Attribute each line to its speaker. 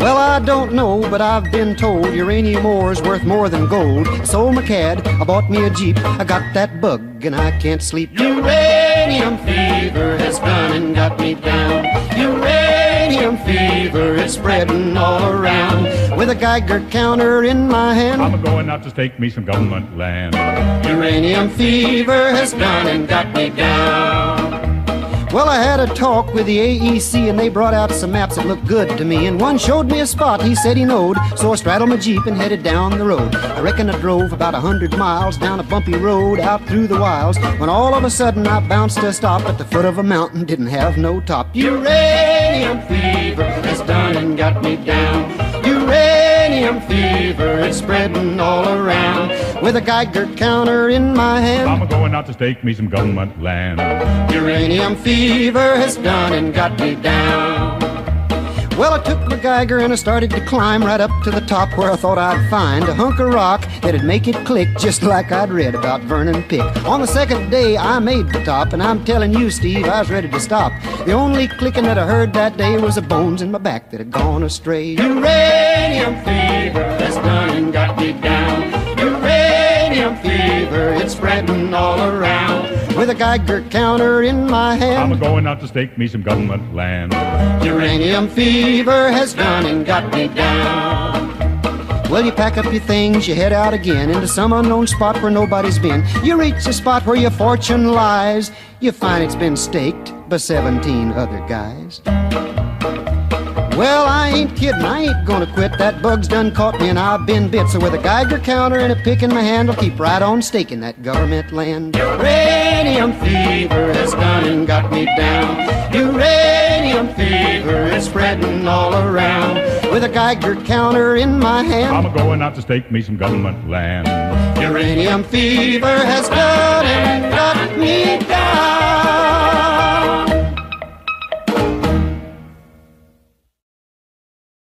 Speaker 1: Well, I don't know, but I've been told uranium ore's worth more than gold. So McCad, I bought me a Jeep. I got that bug and I can't sleep. Uranium fever has gone and got me down. Uranium fever is spreading all around. With a Geiger counter in my hand.
Speaker 2: I'm going out to stake me some government land.
Speaker 1: Uranium fever has gone and got me down. Well, I had a talk with the AEC and they brought out some maps that looked good to me. And one showed me a spot he said he knowed. So I straddled my Jeep and headed down the road. I reckon I drove about a hundred miles down a bumpy road out through the wilds. When all of a sudden I bounced a stop at the foot of a mountain, didn't have no top. Uranium fever has done and got me down. Uranium fever is spreading all around. With a Geiger counter in my hand.
Speaker 2: I'm going out to stake me some government land.
Speaker 1: Uranium fever has done and got me down. Well, I took my Geiger and I started to climb right up to the top where I thought I'd find a hunk of rock that'd make it click just like I'd read about Vernon Pick. On the second day, I made the top, and I'm telling you, Steve, I was ready to stop. The only clicking that I heard that day was the bones in my back that had gone astray. Uranium fever has done and got me down. Uranium fever, it's spreading all around. With a Geiger counter in my hand.
Speaker 2: I'm going out to stake me some government land.
Speaker 1: Uranium fever has gone and got me down. Well, you pack up your things, you head out again into some unknown spot where nobody's been. You reach the spot where your fortune lies. You find it's been staked by 17 other guys. Well, I ain't kidding, I ain't gonna quit. That bug's done caught me and I've been bit. So with a Geiger counter and a pick in my hand, I'll keep right on staking that government land. Uranium fever has gone and got me down. Uranium fever is spreading all around. With a Geiger counter in my hand.
Speaker 2: I'm going out to stake me some government land.
Speaker 1: Uranium fever has gone and got me